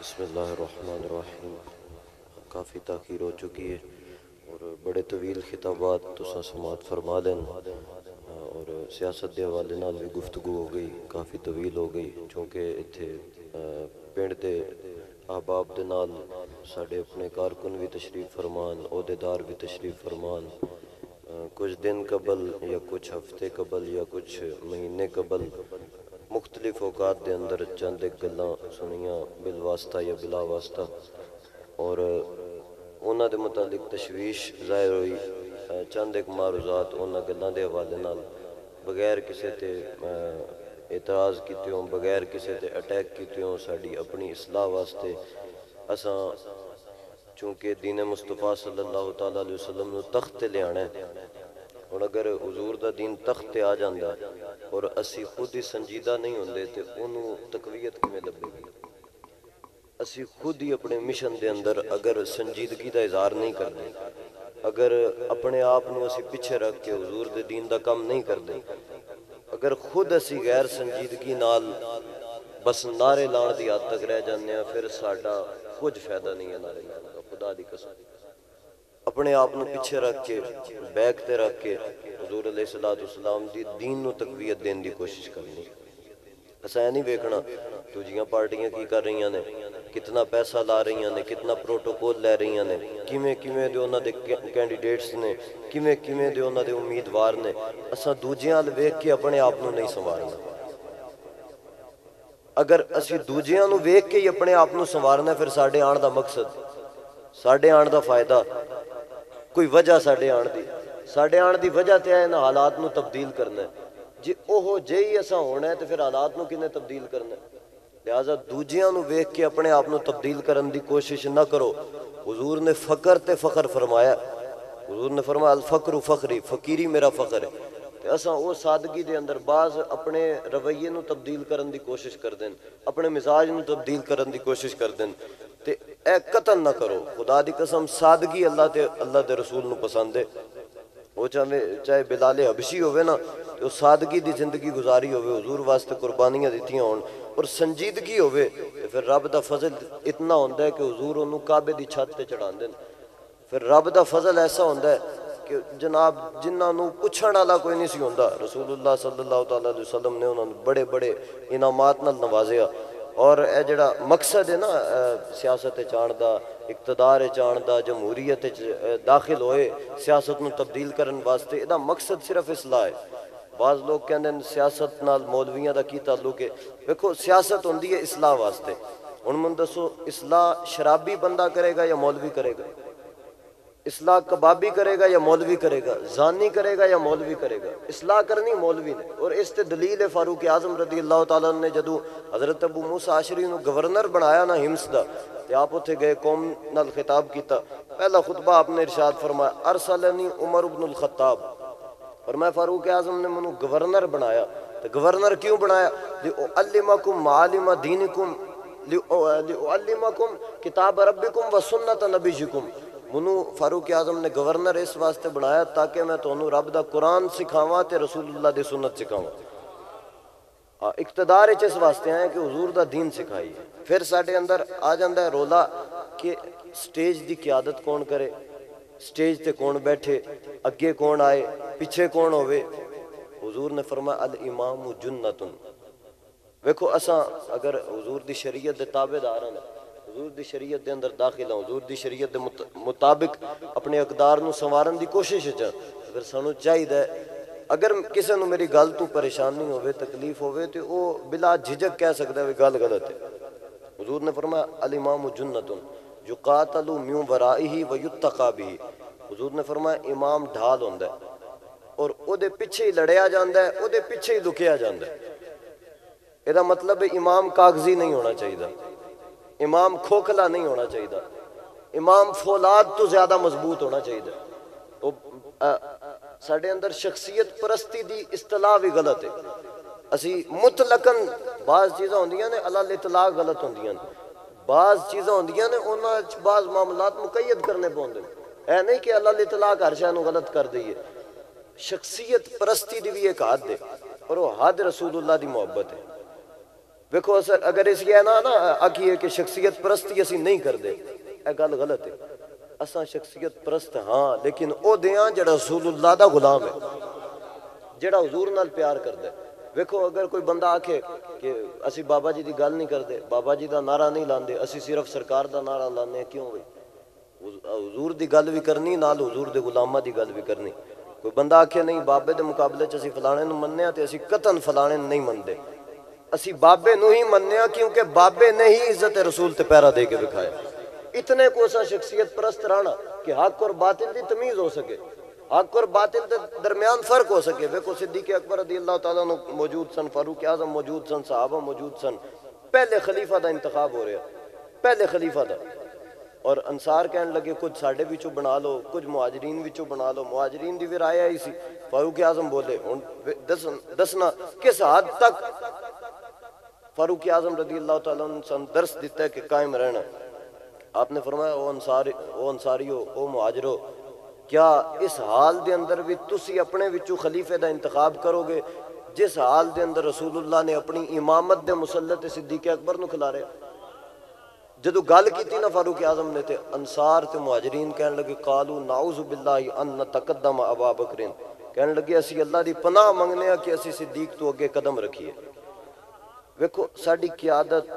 बसमीम काफ़ी तखीर हो चुकी है और बड़े तवील खिताबात तुसा समात फरमा लेन और सियासत के हवाले नाल भी गुफ्तगु हो गई, काफ़ी तवील हो गई, चूँकि इतने पिंड के अहबाब दे नाल साढ़े अपने कारकुन भी तशरीफ़ फरमान अहदेदार भी तशरीफ़ फरमान। कुछ दिन कबल या कुछ हफ़्ते कबल या कुछ महीने कबल मुख्तलिफ़ अवकात के अंदर चंद एक गल् सुनिया बिलवास्ता या बिला वास्ता। और उन्होंने मुतालिक तशवीश ज़ाहिर हुई चंद एक मारूजात उन्होंने गलों के हवाले न बगैर किसी ते एतराज़ किए बगैर किसी ते अटैक किए साड़ी अपनी इसलाह वास्ते, असा चूँकि दीन मुस्तफ़ा सल्लल्लाहु अलैहि वसल्लम तख्त लिया है और अगर हजूर का दीन तख्त आ जाता ਤੇ ਆ ਜਾਂਦਾ ਔਰ ਅਸੀਂ ਖੁਦ ਹੀ ਸੰਜੀਦਾ ਨਹੀਂ ਹੁੰਦੇ ਤੇ ਉਹਨੂੰ ਤਕਵੀਅਤ ਕਿਵੇਂ ਲੱਭੇਗੀ ਅਸੀਂ ਖੁਦ ਹੀ ਆਪਣੇ ਮਿਸ਼ਨ ਦੇ ਅੰਦਰ ਅਗਰ ਸੰਜੀਦਗੀ ਦਾ ਇਜ਼ਹਾਰ ਨਹੀਂ ਕਰਦੇ ਅਗਰ ਆਪਣੇ ਆਪ ਨੂੰ ਅਸੀਂ ਪਿੱਛੇ ਰੱਖ ਕੇ ਹਜ਼ੂਰ ਦੇ ਦੀਨ ਦਾ ਕੰਮ ਨਹੀਂ ਕਰਦੇ ਅਗਰ ਖੁਦ ਅਸੀਂ ਗੈਰ ਸੰਜੀਦਗੀ ਨਾਲ ਬਸ ਨਾਰੇ ਲਾਉਣ ਦੀ ਹੱਦ ਤੱਕ ਰਹਿ ਜਾਂਦੇ ਆ ਫਿਰ ਸਾਡਾ ਕੁਝ ਫਾਇਦਾ ਨਹੀਂ ਹੈ ਨਾਰੇ ਲਾਉਣ ਦਾ ਖੁਦਾ ਦੀ ਕਸਮ ਆਪਣੇ ਆਪ ਨੂੰ ਪਿੱਛੇ ਰੱਖ ਕੇ, ਬੈਕ ਤੇ ਰੱਖ ਕੇ ਹਜ਼ੂਰ ਅਲੈहि ਸਲਾਤੁ ਵਸਲਾਮ ਦੀ ਦੀਨ ਨੂੰ ਤਕਵੀਅਤ ਦੇਣ ਦੀ ਕੋਸ਼ਿਸ਼ ਕਰਨੀ। ਅਸਾਂ ਇਹ ਨਹੀਂ ਵੇਖਣਾ, ਦੂਜੀਆਂ ਪਾਰਟੀਆਂ ਕੀ ਕਰ ਰਹੀਆਂ ਨੇ ਕਿੰਨਾ ਪੈਸਾ ਲਾ ਰਹੀਆਂ ਨੇ ਕਿੰਨਾ ਪ੍ਰੋਟੋਕੋਲ ਲੈ ਰਹੀਆਂ ਨੇ, ਕਿਵੇਂ ਕਿਵੇਂ ਦੇ ਉਹਨਾਂ ਦੇ ਕੈਂਡੀਡੇਟਸ ਨੇ, ਕਿਵੇਂ ਕਿਵੇਂ ਦੇ ਉਹਨਾਂ ਦੇ ਉਮੀਦਵਾਰ ਨੇ, ਅਸਾਂ ਦੂਜਿਆਂ ਵੱਲ ਵੇਖ ਕੇ ਆਪਣੇ ਆਪ ਨੂੰ ਨਹੀਂ ਸੰਵਾਰਨਾ। ਅਗਰ ਅਸੀਂ ਦੂਜਿਆਂ ਨੂੰ ਵੇਖ ਕੇ ਹੀ ਆਪਣੇ ਆਪ ਨੂੰ ਸੰਵਾਰਨਾ, ਫਿਰ ਸਾਡੇ ਆਣ ਦਾ ਮਕਸਦ, ਸਾਡੇ ਆਣ ਦਾ ਫਾਇਦਾ ਕੋਈ ਵਜ੍ਹਾ ਸਾਡੇ ਆਣ ਦੀ ਸਾਡੇ ਆਣ ਦੀ ਵਜ੍ਹਾ ਤੇ ਹੈ ਇਹਨਾਂ ਹਾਲਾਤ ਨੂੰ ਤਬਦੀਲ ਕਰਨਾ ਹੈ। ਜੇ ਉਹ ਜਿਹੀ ਅਸਾਂ ਹੋਣਾ ਹੈ ਤੇ ਫਿਰ ਹਾਲਾਤ ਨੂੰ ਕਿਨੇ ਤਬਦੀਲ ਕਰਨਾ ਹੈ? ਲਿਹਾਜ਼ਾ ਦੂਜਿਆਂ ਨੂੰ ਵੇਖ ਕੇ ਆਪਣੇ ਆਪ ਨੂੰ ਤਬਦੀਲ ਕਰਨ ਦੀ ਕੋਸ਼ਿਸ਼ ਨਾ ਕਰੋ ਹੁਜ਼ੂਰ ਨੇ ਫਕਰ ਤੇ ਫਖਰ ਫਰਮਾਇਆ ਹੁਜ਼ੂਰ ਨੇ ਫਰਮਾਇਆ ਅਲ ਫਕਰੂ ਫਖਰੀ ਫਕੀਰੀ ਮੇਰਾ ਫਖਰ ਹੈ ਤੇ ਅਸਾਂ ਉਹ ਸਾਦਗੀ ਦੇ ਅੰਦਰ ਬਾਜ਼ ਆਪਣੇ ਰਵਈਏ ਨੂੰ ਤਬਦੀਲ ਕਰਨ ਦੀ ਕੋਸ਼ਿਸ਼ ਕਰਦੇ ਨੇ ਆਪਣੇ ਮਿਜ਼ਾਜ ਨੂੰ ਤਬਦੀਲ ਕਰਨ ਦੀ ਕੋਸ਼ਿਸ਼ ਕਰਦੇ ਨੇ ए कतल ना करो। खुदा की कसम, सादगी अल्लाह के अल्लाह के रसूल पसंद है वो चाहे चाहे बिलाले हबशी होवे ना तो सादगी की ज़िंदगी गुजारी होजूर वास्ते कुर्बानियाँ दिखिया हो और संजीदगी हो फिर रब का फजल इतना होंगे कि हजूर उन्होंने काबे की छत पर चढ़ाते हैं फिर रब का फजल ऐसा होंगे कि जनाब जिन्होंने पुछण वाला कोई नहीं सी होंगे रसूलुल्लाह सल्लल्लाहु तला वसलम ने उन्होंने बड़े बड़े इनामात नवाजिया ਵਸੱਲਮ ਨੇ ਉਹਨਾਂ ਨੂੰ ਬੜੇ ਬੜੇ ਇਨਾਮਾਤ ਨਾਲ ਨਵਾਜ਼ਿਆ ਔਰ ਇਹ ਜਿਹੜਾ ਮਕਸਦ ਹੈ ਨਾ ਅਹ, ਸਿਆਸਤ ਵਿੱਚ ਆਉਣ ਦਾ ਇਕਤਦਾਰ ਵਿੱਚ ਆਉਣ ਦਾ ਜਮਹੂਰੀਅਤ ਵਿੱਚ ਅਹ, ਦਾਖਲ ਹੋਏ ਸਿਆਸਤ ਨੂੰ ਤਬਦੀਲ ਕਰਨ ਵਾਸਤੇ ਇਹਦਾ ਮਕਸਦ ਸਿਰਫ ਇਸਲਾਹ ਹੈ ਬਾਜ਼ ਲੋਕ ਕਹਿੰਦੇ ਨੇ ਸਿਆਸਤ ਨਾਲ ਮੌਲਵੀਆਂ ਦਾ ਕੀ ਤਾਲੁਕ ਹੈ ਵੇਖੋ ਸਿਆਸਤ ਹੁੰਦੀ ਹੈ ਇਸਲਾਹ ਵਾਸਤੇ ਹੁਣ ਮੈਨੂੰ ਦੱਸੋ ਇਸਲਾਹ ਸ਼ਰਾਬੀ ਬੰਦਾ ਕਰੇਗਾ ਜਾਂ ਮੌਲਵੀ ਕਰੇਗਾ इसलाह कबाबी करेगा या मौलवी करेगा? जानी करेगा या मौलवी करेगा? इसलाह करनी मौलवी ने। और इस ते दलील है फारूक आज़म रदी अल्लाह तला ने जदू हज़रत अबू मूसा आशरी गवर्नर बनाया ना हिम्स का आप उत्थे गए, कौम नाल खिताब किया पहला खुतबा आपने इरशाद फरमाया, अरसलनी उमर उबनुल खताब और मैं फारूक आज़म ने मैं गवर्नर बनाया। तो गवर्नर क्यों बनाया? अलिमकुम मालिमा दीनकुम अलिमकुम किताब रबिकुम व सुन्नत नबी जिकुम मनु फारूक आज़म ने गवर्नर इस वास्ते बनाया ताकि मैं तुम्हें तो रब का कुरान सिखाव तो रसूलुल्लाह की सुनत सिखाव। इकतदार इस वास्ते आए कि हजूर का दीन सिखाई। फिर साढ़े अंदर आ जाता है रोला कि स्टेज की क्यादत कौन करे? स्टेज पर कौन बैठे? अगे कौन आए? पिछे कौन होवे? हजूर ने फरमा अल इमाम जुन्नतुन। वेखो असा अगर हजूर की शरीयत के ताबेदार हैं ਹਜ਼ੂਰ ਦੀ ਸ਼ਰੀਅਤ ਦੇ ਅੰਦਰ ਦਾਖਲ ਹਾਂ ਹਜ਼ੂਰ ਦੀ ਸ਼ਰੀਅਤ ਦੇ ਮੁਤਾਬਿਕ ਆਪਣੇ ਅਕਦਾਰ ਨੂੰ ਸੰਵਾਰਨ ਦੀ ਕੋਸ਼ਿਸ਼ ਚ ਅਗਰ ਸਾਨੂੰ ਚਾਹੀਦਾ ਅਗਰ ਕਿਸੇ ਨੂੰ ਮੇਰੀ ਗੱਲ ਤੋਂ ਪਰੇਸ਼ਾਨੀ ਹੋਵੇ ਤਕਲੀਫ ਹੋਵੇ ਤੇ ਉਹ ਬਿਲਾ ਝਿਜਕ ਕਹਿ ਸਕਦਾ ਵੀ ਗੱਲ ਗਲਤ ਹੈ ਹਜ਼ੂਰ ਨੇ ਫਰਮਾਇਆ ਅਲ ਇਮਾਮ ਜੁਨਤੁਨ ਯੁਕਾਤਲੂ ਮਿਉ ਵਰਾਇਹੀ ਵ ਯੁਤਕਾ ਬਿਹੀ ਹਜ਼ੂਰ ਨੇ ਫਰਮਾਇਆ ਇਮਾਮ ਢਾਲ ਹੁੰਦਾ ਔਰ ਉਹਦੇ ਪਿੱਛੇ ਹੀ ਲੜਿਆ ਜਾਂਦਾ ਹੈ ਉਹਦੇ ਪਿੱਛੇ ਹੀ ਲੁਕਿਆ ਜਾਂਦਾ ਹੈ ਇਹਦਾ ਮਤਲਬ ਹੈ ਇਮਾਮ ਕਾਗਜ਼ੀ ਨਹੀਂ ਹੋਣਾ ਚਾਹੀਦਾ इमाम खोखला नहीं होना चाहिए इमाम फौलाद तो ज़्यादा मज़बूत होना चाहिए तो साढ़े अंदर शख्सियत परस्ती की इतलाह भी गलत है। असी मुतलकन बाज़ चीज़ा होंगे ने अल इतलाह गलत होंगे बाज़ चीज़ा होंगे ने उन्होंने बाज़ मामलात मुकैद करने पाते है नहीं कि अल इतलाह हर शायद गलत कर दीए शख्सियत परस्ती की भी एक हद है, और हद हद रसूल की मुहब्बत है। ਵੇਖੋ ਅਸਰ ਅਗਰ ਇਸ ਇਹ ਨਾ ਨਾ ਆਖੀਏ ਕਿ ਸ਼ਖਸੀਅਤ ਪ੍ਰਸਤੀ ਅਸੀਂ ਨਹੀਂ ਕਰਦੇ ਇਹ ਗੱਲ ਗਲਤ ਹੈ ਅਸਾਂ ਸ਼ਖਸੀਅਤ ਪ੍ਰਸਤ ਹਾਂ ਲੇਕਿਨ ਉਹ ਦਿਆਂ ਜਿਹੜਾ ਰਸੂਲullah ਦਾ ਗੁਲਾਮ ਹੈ ਜਿਹੜਾ ਹਜ਼ੂਰ ਨਾਲ ਪਿਆਰ ਕਰਦਾ ਹੈ। ਵੇਖੋ ਅਗਰ ਕੋਈ ਬੰਦਾ ਆਖੇ ਕਿ ਅਸੀਂ ਬਾਬਾ ਜੀ ਦੀ ਗੱਲ ਨਹੀਂ ਕਰਦੇ ਬਾਬਾ ਜੀ ਦਾ ਨਾਰਾ ਨਹੀਂ ਲਾਉਂਦੇ ਅਸੀਂ ਸਿਰਫ ਸਰਕਾਰ ਦਾ ਨਾਰਾ ਲਾਉਂਦੇ ਹਾਂ ਕਿਉਂ ਬਈ ਹੁਜ਼- ਹਜ਼ੂਰ ਦੀ ਗੱਲ ਵੀ ਕਰਨੀ ਨਾਲ ਹਜ਼ੂਰ ਦੇ ਗੁਲਾਮਾਂ ਦੀ ਗੱਲ ਵੀ ਕਰਨੀ ਕੋਈ ਬੰਦਾ ਆਖੇ ਨਹੀਂ ਬਾਬੇ ਦੇ ਮੁਕਾਬਲੇ 'ਚ ਅਸੀਂ ਫਲਾਣੇ ਨੂੰ ਮੰਨਦੇ ਹਾਂ ਤੇ ਅਸੀਂ ਕਤਨ ਫਲਾਣੇ ਨੂੰ ਨਹੀਂ ਮੰਨਦੇ ਅਸੀਂ ਬਾਬੇ ਨੂੰ ਹੀ ਮੰਨਦੇ ਹਾਂ ਕਿਉਂਕਿ ਬਾਬੇ ਨੇ ਹੀ ਇੱਜ਼ਤ ਰਸੂਲ ਤੇ ਪੈਰਾ ਦੇ ਕੇ ਵਿਖਾਇਆ ਇਤਨੇ ਕੋ ਅਸਾਂ ਸ਼ਖਸੀਅਤ ਪ੍ਰਸਤ ਰਹਿਣਾ ਕਿ ਹੱਕ ਔਰ ਬਾਤਿਲ ਦੀ ਤਮੀਜ਼ ਹੋ ਸਕੇ हक और बातिल के दरमियान फर्क हो सके देखो सिद्दीक अकबर रदी अल्लाह तआला नु मौजूद सन फारूक आजम मौजूद सन सहाबा मौजूद सन पहले खलीफा का इंतखाब हो रहा पहले खलीफा का और अंसार कहने लगे कुछ साढ़े विचों बना लो कुछ मुहाजरीन विचों बना लो मुहाजरीन की भी राय आई सी फारूक आजम बोले हुन दस दसना किस हद तक फारूक आज़म रदी अल्लाह तरस दिता है कि कायम रहना। आपने फरमाया, ओ क्या इस हाल के अंदर भी तुम अपने विचों खलीफे का इंतखाब करोगे, जिस हाल के अंदर रसूलुल्लाह ने अपनी इमामत के मुसलत सिद्दीक अकबर न खिलारे? जो गल की ना फारूक आज़म ने तो अंसार तो मुहाजरीन कह लगे, कालू नाउज बिल्ला अन तकदम अबा बकरीन। कह लगे, असी अल्लाह की पनाह मंगने कि असी सिद्दीक तू अगे कदम रखिए। ਵੇਖੋ ਸਾਡੀ ਕਿਆਦਤ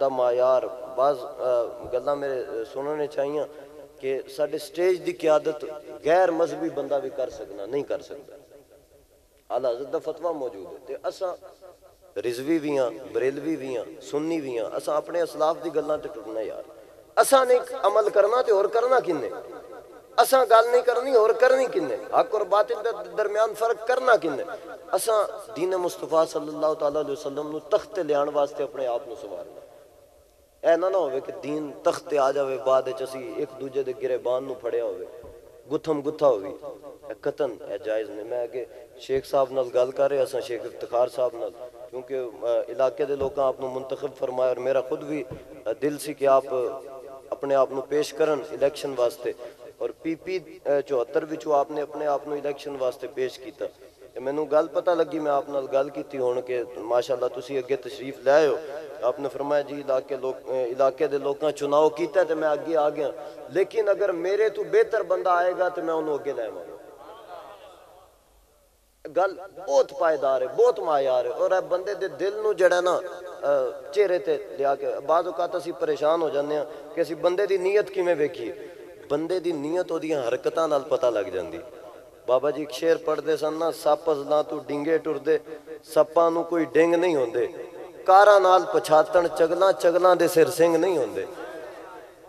ਦਾ ਮਾਇਆਰ ਬਾਜ਼ ਅ, ਗੱਲਾਂ ਮੇਰੇ ਅ, ਸੁਣਨੇ ਚਾਹੀਆਂ ਕਿ ਸਾਡੇ ਸਟੇਜ ਦੀ ਕਿਆਦਤ ਗੈਰ ਮਜ਼ਹਬੀ ਬੰਦਾ ਵੀ ਕਰ ਸਕਣਾ ਨਹੀਂ ਕਰ ਸਕਦਾ ਆਲਾ ਹਜ਼ਰਤ ਦਾ ਫਤਵਾ ਮੌਜੂਦ ਹੈ ਤੇ ਅਸਾਂ ਰਿਜ਼ਵੀ ਵੀ ਹਾਂ ਬਰੇਲਵੀ ਵੀ ਹਾਂ ਸੁੰਨੀ ਵੀ ਹਾਂ ਅਸਾਂ ਆਪਣੇ ਅਸਲਾਫ ਦੀ ਗੱਲਾਂ ਤੇ ਟੁੱਟਣਾ ਯਾਰ ਅਸਾਂ ਨੇ ਅਮਲ ਕਰਨਾ ਤੇ ਹੋਰ ਕਰਨਾ ਕਿੰਨੇ ਅਸਾਂ ਗੱਲ ਨਹੀਂ ਕਰਨੀ ਹੋਰ ਕਰਨੀ ਕਿੰਨੇ ਹੱਕ ਔਰ ਬਾਤਿਲ ਦੇ ਦਰਮਿਆਨ ਫਰਕ ਕਰਨਾ ਕਿੰਨੇ असा दीन मुस्तफ़ा सल्लल्लाहु अलैहि वसल्लम नु तख्त लेन वास्ते अपने आप नु संवारना। ऐ ना ना होवे कि दीन तख्त आ जावे, बाद च असि एक दूजे दे गिरेबान नु फड़या होवे। गुथम गुथा होवी कतन ए जायज़ नहीं मैं अगे शेख साहब नाल गल कर रहे, असा शेख इफ्तिखार साहब नाल। क्योंकि इलाके दे लोग आप नु मुंतखब फरमाया और मेरा खुद भी दिल सी कि आप, अपने आप नु पेश करन इलेक्शन वास्ते। और पीपी 74 विचो आपने अपने आप नु इलेक्शन वास्ते पेश कीता। ਤੇ ਮੈਨੂੰ ਗੱਲ ਪਤਾ ਲੱਗੀ ਮੈਂ ਆਪ ਨਾਲ ਗੱਲ ਕੀਤੀ ਹੁਣ ਕਿ ਮਾਸ਼ਾਅੱਲਾ ਤੁਸੀਂ ਅੱਗੇ ਤਸ਼ਰੀਫ ਲੈ ਆਇਓ ਆਪਨੇ ਫਰਮਾਇਆ ਜੀ ਇਲਾਕੇ ਲੋਕ ਅ, ਇਲਾਕੇ ਦੇ ਲੋਕਾਂ ਚੁਣਾਵ ਕੀਤਾ ਤੇ ਮੈਂ ਅੱਗੇ ਆ ਗਿਆ ਲੇਕਿਨ ਅਗਰ ਮੇਰੇ ਤੋਂ ਬਿਹਤਰ ਬੰਦਾ ਆਏਗਾ ਤੇ ਮੈਂ ਉਹਨੂੰ ਅੱਗੇ ਲੈ ਆਵਾਂਗਾ ਗੱਲ ਬਹੁਤ ਪਾਇਦਾਰ ਹੈ ਬਹੁਤ ਮਾਇਆਰ ਹੈ ਔਰ ਇਹ ਬੰਦੇ ਦੇ ਦਿਲ ਨੂੰ ਜਿਹੜਾ ਨਾ ਅ, ਚਿਹਰੇ ਤੇ ਲਿਆ ਕੇ ਬਾਜ਼ ਔਕਾਤ ਅਸੀਂ ਪਰੇਸ਼ਾਨ ਹੋ ਜਾਂਦੇ ਆ ਕਿ ਅਸੀਂ ਬੰਦੇ ਦੀ ਨੀਅਤ ਕਿਵੇਂ ਵੇਖੀਏ ਬੰਦੇ ਦੀ ਨੀਅਤ ਬਾਬਾ ਜੀ ਇੱਕ ਸ਼ੇਰ ਪੜਦੇ ਸਨ ਨਾ, ਸੱਪ ਅਜ਼ਲਾਂ ਤੂੰ ਡਿੰਗੇ ਟੁਰਦੇ, ਸੱਪਾਂ ਨੂੰ ਕੋਈ ਡਿੰਗ ਨਹੀਂ ਹੁੰਦੇ। ਕਾਰਾਂ ਨਾਲ ਪਛਾਤਣ, ਚਗਲਾਂ ਚਗਲਾਂ ਦੇ ਸਿਰ ਸਿੰਘ ਨਹੀਂ ਹੁੰਦੇ।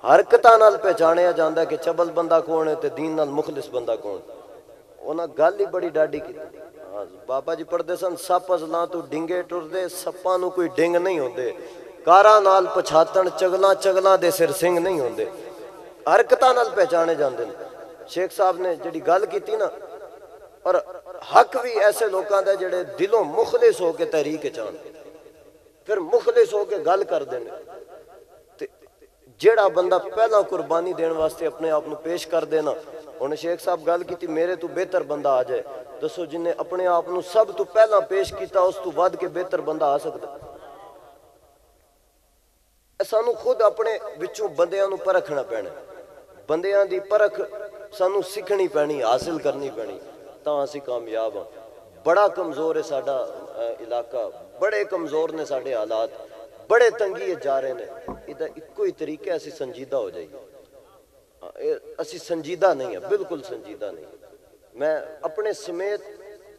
ਹਰਕਤਾਂ ਨਾਲ ਪਹਿਚਾਣਿਆ ਜਾਂਦਾ ਕਿ ਚਬਲ ਬੰਦਾ ਕੌਣ ਹੈ ਤੇ ਦੀਨ ਨਾਲ ਮੁਖਲਿਸ ਬੰਦਾ ਕੌਣ। ਉਹਨਾਂ ਗੱਲ ਹੀ ਬੜੀ ਡਾਢੀ ਕੀਤੀ। ਹਾਂ, ਬਾਬਾ ਜੀ ਪੜਦੇ ਸਨ, ਸੱਪ ਅਜ਼ਲਾਂ ਤੋਂ ਡਿੰਗੇ ਟੁਰਦੇ, ਸੱਪਾਂ ਨੂੰ ਕੋਈ ਡਿੰਗ ਨਹੀਂ ਹੁੰਦੇ। ਕਾਰਾਂ ਨਾਲ ਪਛਾਤਣ, ਚਗਲਾਂ ਚਗਲਾਂ ਦੇ ਸਿਰ ਸਿੰਘ ਨਹੀਂ ਹੁੰਦੇ। ਹਰਕਤਾਂ ਨਾਲ ਪਹਿਚਾਣੇ ਜਾਂਦੇ ਨੇ। ਸ਼ੇਖ ਸਾਹਿਬ ਨੇ ਜਿਹੜੀ ਗੱਲ ਕੀਤੀ ਨਾ ਔਰ ਹੱਕ ਵੀ ਐਸੇ ਲੋਕਾਂ ਦਾ ਜਿਹੜੇ ਦਿਲੋਂ ਮੁਖਲਿਸ ਹੋ ਕੇ ਤਹਿਰੀਕ ਚਾਹਣ ਫਿਰ ਮੁਖਲਿਸ ਹੋ ਕੇ ਗੱਲ ਕਰਦੇ ਨੇ ਤੇ ਜਿਹੜਾ ਬੰਦਾ ਪਹਿਲਾਂ ਕੁਰਬਾਨੀ ਦੇਣ ਵਾਸਤੇ ਆਪਣੇ ਆਪ ਨੂੰ ਪੇਸ਼ ਕਰ ਦੇਣਾ ਹੁਣ ਸ਼ੇਖ ਸਾਹਿਬ ਗੱਲ ਕੀਤੀ ਮੇਰੇ ਤੋਂ ਬਿਹਤਰ ਬੰਦਾ ਆ ਜਾਏ ਦੱਸੋ ਜਿਨੇ ਆਪਣੇ ਆਪ ਨੂੰ ਸਭ ਤੋਂ ਪਹਿਲਾਂ ਪੇਸ਼ ਕੀਤਾ ਉਸ ਤੋਂ ਵੱਧ ਕੇ ਬਿਹਤਰ ਬੰਦਾ ਆ ਸਕਦਾ ਇਹ ਸਾਨੂੰ ਖੁਦ ਆਪਣੇ ਵਿੱਚੋਂ ਬੰਦਿਆਂ ਨੂੰ ਪਰਖਣਾ ਪੈਣਾ ਬੰਦਿਆਂ ਦੀ ਪਰਖ ਸਾਨੂੰ ਸਿੱਖਣੀ ਪੈਣੀ, ਹਾਸਿਲ ਕਰਨੀ ਪੈਣੀ, ਤਾਂ ਅਸੀਂ ਕਾਮਯਾਬ ਹਾਂ। ਬੜਾ ਕਮਜ਼ੋਰ ਹੈ ਸਾਡਾ ਇਲਾਕਾ। ਬੜੇ ਕਮਜ਼ੋਰ ਨੇ ਸਾਡੇ ਹਾਲਾਤ। ਬੜੇ ਤੰਗੀ ਜਾ ਰਹੇ ਨੇ। ਇਹਦਾ ਇੱਕੋ ਹੀ ਤਰੀਕਾ ਅਸੀਂ ਸੰਜੀਦਾ ਹੋ ਜਾਈਏ। ਇਹ ਅਸੀਂ ਸੰਜੀਦਾ ਨਹੀਂ ਹੈ, ਬਿਲਕੁਲ ਸੰਜੀਦਾ ਨਹੀਂ ਮੈਂ ਆਪਣੇ ਸਮੇਤ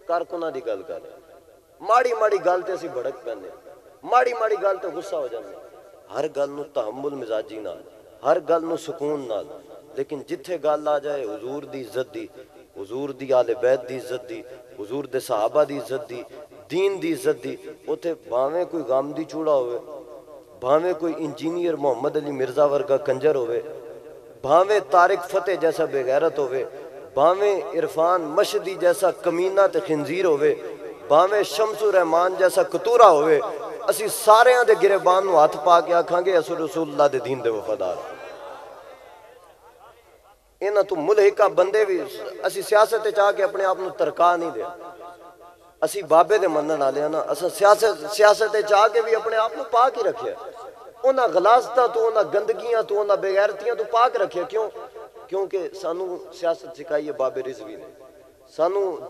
ਕਾਰਕੁਨਾਂ ਦੀ ਗੱਲ ਕਰ ਰਿਹਾ। ਮਾੜੀ ਮਾੜੀ ਗੱਲ ਤੇ ਅਸੀਂ ਭੜਕ ਪੈਂਦੇ ਹਾਂ। ਮਾੜੀ ਮਾੜੀ ਗੱਲ ਤੇ ਗੁੱਸਾ ਹੋ ਜਾਂਦਾ ਹਰ ਗੱਲ ਨੂੰ ਤਹਮੁਲ ਮਿਜ਼ਾਜੀ ਨਾਲ, ਹਰ ਗੱਲ ਨੂੰ ਸਕੂਨ ਨਾਲ। लेकिन जिथे गल आ जाए हजूर की इज़्ज़त की हजूर की आले बैद की इज़्ज़त की हजूर दे सहाबा की इज़्ज़त की दीन की इज़्ज़त की उत्थे भावें कोई गम की चूड़ा हो भावें कोई इंजीनियर मोहम्मद अली मिर्ज़ा वर्गा कंजर हो भावें तारिक फतेह जैसा बेगैरत हो भावें इरफान मशदी जैसा कमीना तो खिंजीर हो भावें शमसु रहमान जैसा कतूरा हो असी सारे के गिरेबान हाथ पा के आखा असू रसूल्ला दे दीन दे वफादार। ਇਹਨਾਂ ਤੋਂ ਮੁਲਹਿਕਾ ਬੰਦੇ ਵੀ ਅਸੀਂ ਸਿਆਸਤ ਵਿੱਚ ਆ ਕੇ ਆਪਣੇ ਆਪ ਨੂੰ ਤਰਕਾ ਨਹੀਂ ਦੇ ਅਸੀਂ ਬਾਬੇ ਦੇ ਮੰਨਣ ਵਾਲੇ ਆ ਨਾ ਅਸਾਂ ਸਿਆਸਤ ਸਿਆਸਤ ਤੇ ਚਾਹ ਕੇ ਵੀ ਆਪਣੇ ਆਪ ਨੂੰ ਪਾਕ ਹੀ ਰੱਖਿਆ ਉਹਨਾਂ ਗਲਾਸਤਾ ਤੋਂ ਉਹਨਾਂ ਗੰਦਗੀਆਂ ਤੋਂ ਉਹਨਾਂ ਬੇਗੈਰਤੀਆਂ ਤੋਂ ਪਾਕ ਰੱਖਿਆ ਕਿਉਂ ਕਿਉਂਕਿ ਸਾਨੂੰ ਸਿਆਸਤ ਸਿਖਾਈ ਹੈ ਬਾਬੇ ਰਿਜ਼ਵੀ ਨੇ ਸਾਨੂੰ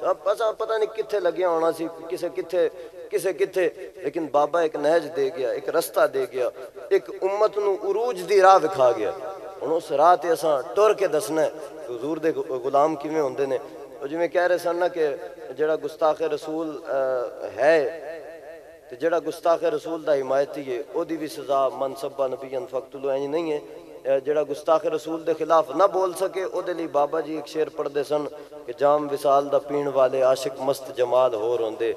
ਸਭ ਅਸਾਂ ਪਤਾ ਨਹੀਂ ਕਿੱਥੇ ਲੱਗਿਆ ਹੋਣਾ ਸੀ ਕਿਸੇ ਕਿੱਥੇ ਕਿਸੇ ਕਿੱਥੇ ਲੇਕਿਨ ਬਾਬਾ ਇੱਕ ਨਹਿਜ ਦੇ ਗਿਆ ਇੱਕ ਰਸਤਾ ਦੇ ਗਿਆ ਇੱਕ ਉਮਤ ਨੂੰ ਉਰੂਜ ਦੀ ਰਾਹ ਵਿਖਾ ਗਿਆ ਹੁਣ ਉਸ ਰਾਹ ਤੇ ਅਸਾਂ ਟੁਰ ਕੇ ਦੱਸਣਾ ਹੈ ਕਿ ਹਜ਼ੂਰ ਦੇ ਗੁ- ਗੁਲਾਮ ਕਿਵੇਂ ਹੁੰਦੇ ਨੇ ਉਹ ਜਿਵੇਂ ਕਹਿ ਰਹੇ ਸਨ ਨਾ ਕਿ ਜਿਹੜਾ ਗੁਸਤਾਖ ਰਸੂਲ ਅਹ, ਹੈ ਤੇ ਜਿਹੜਾ ਗੁਸਤਾਖ ਰਸੂਲ ਦਾ ਹਿਮਾਇਤੀ ਹੈ ਉਹਦੀ ਵੀ ਸਜ਼ਾ ਮਨਸਬਾ ਨਬੀਨ ਫਕਤਲੂ ਇੰਜ ਨਹੀਂ ਹੈ ਅਹ ਜਿਹੜਾ ਗੁਸਤਾਖ ਰਸੂਲ ਦੇ ਖਿਲਾਫ ਨਾ ਬੋਲ ਸਕੇ ਉਹਦੇ ਲਈ ਬਾਬਾ ਜੀ ਇੱਕ ਸ਼ੇਰ ਪੜ੍ਹਦੇ ਸਨ ਕਿ ਜਾਮ ਵਿਸਾਲ ਦਾ ਪੀਣ ਵਾਲੇ ਆਸ਼ਿਕ ਮਸਤ ਜਮਾਲ ਹੋਰ ਹੁੰਦੇ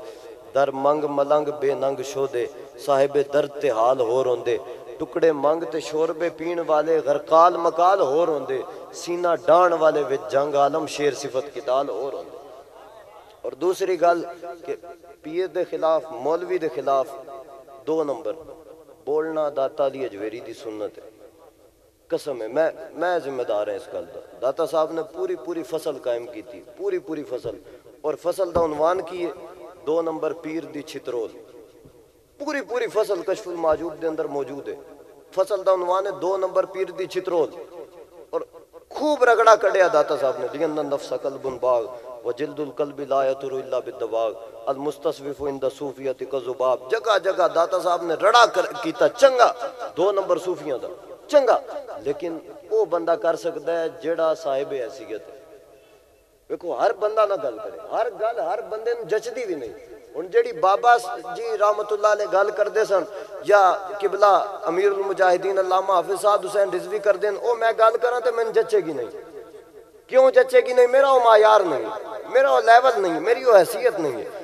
दर मंग मलंग बेनंग शोदे साहेब दर ते हाल हो रोंदे। टुकड़े मंग ते शोरबे पीण वाले गरकाल मकाल हो रोंदे। सीना डाण वाले वे जंग आलम शेर सिफत किताल हो रोंदे। और दूसरी गल के पीर दे खिलाफ, मौलवी दे खिलाफ दो नंबर। बोलना दाता दी अजवेरी दी सुन्नत है। कसम है, मैं मैं जिम्मेदार है इस गल का दाता साहब ने पूरी पूरी फ़सल कायम की थी पूरी पूरी फ़सल। और फ़सल का उनवान की है? दो नंबर पीर दी छितरोल। पूरी पूरी फ़सल कशफुल माजूद के अंदर मौजूद है। फ़सल का उनवान है, दो नंबर पीर दी छितरोल। और खूब रगड़ा कढ़िया दाता साहब ने लियन नफ्स कल्बुन बाग, व जिल्दुल कल्बि ला यतुरु इल्ला बिदबाग अल मुस्तसविफु इंद सूफियत कजुबाब जगह जगह दाता साहब ने रड़ा कर कीता, चंगा। दो नंबर सूफियाँ दा, चंगा। लेकिन वो बंदा कर सकता है जेड़ा साहिब हैसियत है। देखो, हर बंदा ना गल करे। हर गल हर बंदे जचती भी नहीं। हूँ जी बाबा जी रामतुल्ला ने गल करते सन, या किबला अमीर उल मुजाहिदीन अलामा हाफिज साहब हुसैन रिजवी करते मैं गल करा तो मैं जचेगी नहीं। क्यों जचेगी नहीं? मेरा वो मायार नहीं, मेरा वो लैवल नहीं, मेरी वो हैसीयत नहीं है।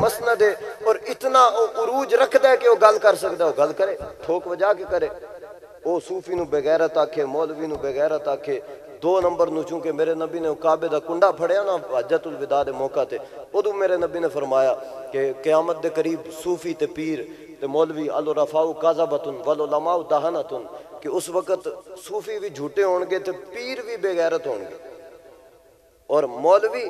ਮਸਨਦ ਹੈ ਔਰ ਇਤਨਾ ਉਹ ਉਰੂਜ ਰੱਖਦਾ ਹੈ ਕਿ ਉਹ ਗੱਲ ਕਰ ਸਕਦਾ ਉਹ ਗੱਲ ਕਰੇ ਠੋਕ ਵਜਾ ਕੇ ਕਰੇ ਉਹ ਸੂਫੀ ਨੂੰ ਬਗੈਰਤ ਆਖੇ ਮੌਲਵੀ ਨੂੰ ਬਗੈਰਤ ਆਖੇ ਦੋ ਨੰਬਰ ਨੂੰ ਚੂੰਕਿ ਮੇਰੇ ਨਬੀ ਨੇ ਉਹ ਕਾਬੇ ਦਾ ਕੁੰਡਾ ਫੜਿਆ ਨਾ ਹਜਤੁਲ ਵਿਦਾ ਦੇ ਮੌਕਾ ਤੇ ਉਦੋਂ ਮੇਰੇ ਨਬੀ ਨੇ ਫਰਮਾਇਆ ਕਿ ਕਿਆਮਤ ਦੇ ਕਰੀਬ ਸੂਫੀ ਤੇ ਪੀਰ ਤੇ ਮੌਲਵੀ ਅਲ ਰਫਾਉ ਕਾਜ਼ਬਤਨ ਵਲ ਉਲਮਾਉ ਦਹਨਤਨ ਕਿ ਉਸ ਵਕਤ ਸੂਫੀ ਵੀ ਝੂਠੇ ਹੋਣਗੇ ਤੇ ਪੀਰ ਵੀ ਬੇਗੈਰਤ ਹੋਣਗੇ ਔਰ ਮੌਲਵੀ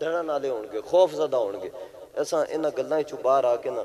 ਡਰਨ ਵਾਲੇ ਹੋਣਗੇ ਖੌਫਜ਼ਦਾ ਹੋਣਗੇ ਅਸਾਂ ਇਹਨਾਂ ਗੱਲਾਂ ਚੋਂ ਬਾਹਰ ਆ ਕੇ ਨਾ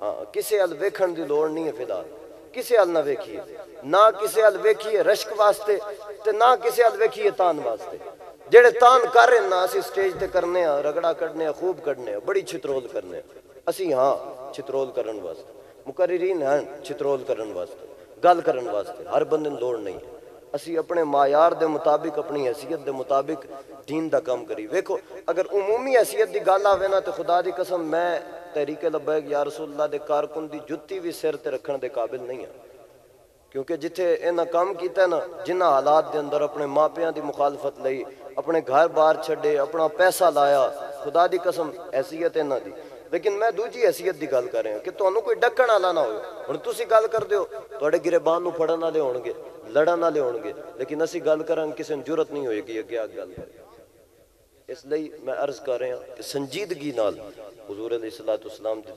हाँ किसी अल वेखन की लड़ नहीं है फ़िलहाल किसी हल ना वेखिए ना किसी हल वेखिए रश्क वास्ते, ते ना किसी हल वेखिए तान वास्ते। जेडे तान कर रहे ना, असं स्टेज पर करने रगड़ा कड़ने खूब कड़ने बड़ी छित्रोल करने असी हाँ छित्रोल करने वास्ते। मुकररीन हैं, छित्रोल करने वास्ते, गल करने वास्ते, हर बंद लड़ नहीं है। असी अपने मायार के मुताबिक, अपनी हैसीयत के मुताबिक दीन का काम करी। वेखो, अगर उमूमी हैसीयत की गल आवे ना तो खुदा की कसम, मैं ਤਹਿਰੀਕ ਲਬੈਕ ਯਾ ਰਸੂਲullah ਦੇ ਕਾਰਕੁਨ ਦੀ ਜੁੱਤੀ ਵੀ ਸਿਰ ਤੇ ਰੱਖਣ ਦੇ ਕਾਬਿਲ ਨਹੀਂ ਆ ਕਿਉਂਕਿ ਜਿੱਥੇ ਇਹਨਾਂ ਕੰਮ ਕੀਤਾ ਨਾ ਜਿਨ੍ਹਾਂ ਹਾਲਾਤ ਦੇ ਅੰਦਰ ਆਪਣੇ ਮਾਪਿਆਂ ਦੀ ਮੁਖਾਲਫਤ ਲਈ ਆਪਣੇ ਘਰ ਬਾਹਰ ਛੱਡੇ ਆਪਣਾ ਪੈਸਾ ਲਾਇਆ ਖੁਦਾ ਦੀ ਕਸਮ ਐਸੀਅਤ ਇਹਨਾਂ ਦੀ लेकिन मैं दूजी हैसीयत की गल कर रहा कि तुम्हें कोई डकन वाला ना हो हूँ तुम गल करते हो थोड़े गिरेबान में फड़न वाले हो लड़न वाले हो लेकिन असं गल करा किसी ज़रूरत नहीं होगी अगे आ गल करें ਕਰੇ ਇਸ ਲਈ ਮੈਂ ਅਰਜ਼ ਕਰ ਰਿਹਾ ਕਿ ਸੰਜੀਦਗੀ ਨਾਲ ਹਜ਼ੂਰ ਅਲੀ ਸਲਾਤੁ ਸਲਾਮ ਦੇ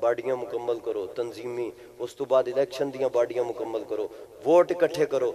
ਬਾਡੀਆਂ ਮੁਕੰਮਲ ਕਰੋ ਤਨਜ਼ੀਮੀ ਉਸ ਤੋਂ ਬਾਅਦ ਇਲੈਕਸ਼ਨ ਦੀਆਂ ਬਾਡੀਆਂ ਮੁਕੰਮਲ ਕਰੋ ਵੋਟ ਇਕੱਠੇ ਕਰੋ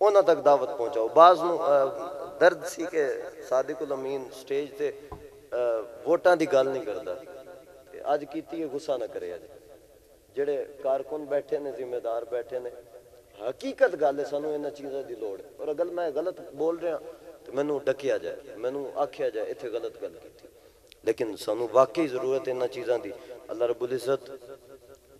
ਉਹਨਾਂ ਤੱਕ ਦਾਵਤ ਪਹੁੰਚਾਓ ਬਾਜ਼ ਨੂੰ ਅਹ, ਦਰਦ ਸੀ ਕਿ ਸਾਦਿਕੁਲ ਅਮੀਨ ਸਟੇਜ ਤੇ ਅਹ, ਵੋਟਾਂ ਦੀ ਗੱਲ ਨਹੀਂ ਕਰਦਾ ਤੇ ਅੱਜ ਕੀਤੀ ਹੈ ਗੁੱਸਾ ਨਾ ਕਰੇ ਅੱਜ ਜਿਹੜੇ ਕਾਰਕੁਨ ਬੈਠੇ ਨੇ ਜ਼ਿੰਮੇਦਾਰ ਬੈਠੇ ਨੇ ਹਕੀਕਤ ਗੱਲ ਹੈ ਸਾਨੂੰ ਇਹਨਾਂ ਚੀਜ਼ਾਂ ਦੀ ਲੋੜ ਹੈ ਔਰ ਅਗਰ ਮੈਂ ਗਲਤ ਬੋਲ ਰਿਹਾ ਤੇ ਮੈਨੂੰ ਡੱਕਿਆ ਜਾਏ ਮੈਨੂੰ ਆਖਿਆ ਜਾਏ ਇੱਥੇ ਗਲਤ ਗੱਲ ਕੀਤੀ ਲੇਕਿਨ ਸਾਨੂੰ ਵਾਕਈ ਜ਼ਰੂਰਤ ਹੈ ਇਹਨਾਂ ਚੀਜ਼ਾਂ ਦੀ ਅੱਲਾਹ ਰੱਬੁਲ ਇੱਜ਼ਤ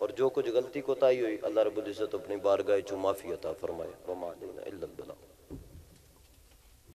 ਔਰ ਜੋ ਕੁਝ ਗਲਤੀ ਕੋਤਾਹੀ ਹੋਈ ਅੱਲਾਹ ਰੱਬੁਲ ਇੱਜ਼ਤ ਆਪਣੀ ਬਾਰਗਾਹ 'ਚ